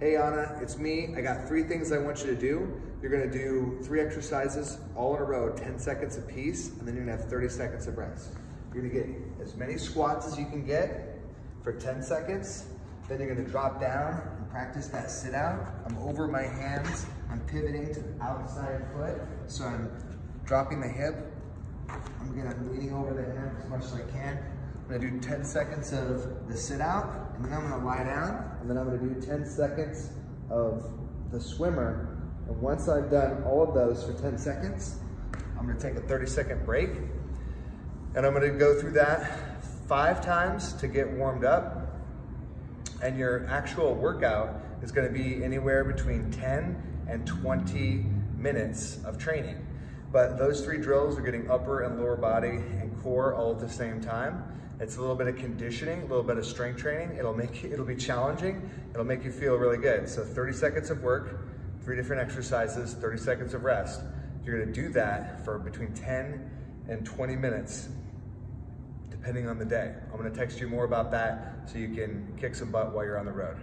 Hey Ana, it's me. I got three things I want you to do. You're gonna do three exercises all in a row, 10 seconds a piece, and then you're gonna have 30 seconds of rest. You're gonna get as many squats as you can get for 10 seconds. Then you're gonna drop down and practice that sit out. I'm over my hands. I'm pivoting to the outside foot. So I'm dropping the hip. I'm gonna leaning over the hip as much as I can. I'm gonna do 10 seconds of the sit out, and then I'm gonna lie down, and then I'm gonna do 10 seconds of the swimmer. And once I've done all of those for 10 seconds, I'm gonna take a 30 second break, and I'm gonna go through that five times to get warmed up. And your actual workout is gonna be anywhere between 10 and 20 minutes of training. But those three drills are getting upper and lower body and core all at the same time. It's a little bit of conditioning, a little bit of strength training. It'll make you, it'll be challenging. It'll make you feel really good. So 30 seconds of work, three different exercises, 30 seconds of rest. You're gonna do that for between 10 and 20 minutes, depending on the day. I'm gonna text you more about that so you can kick some butt while you're on the road.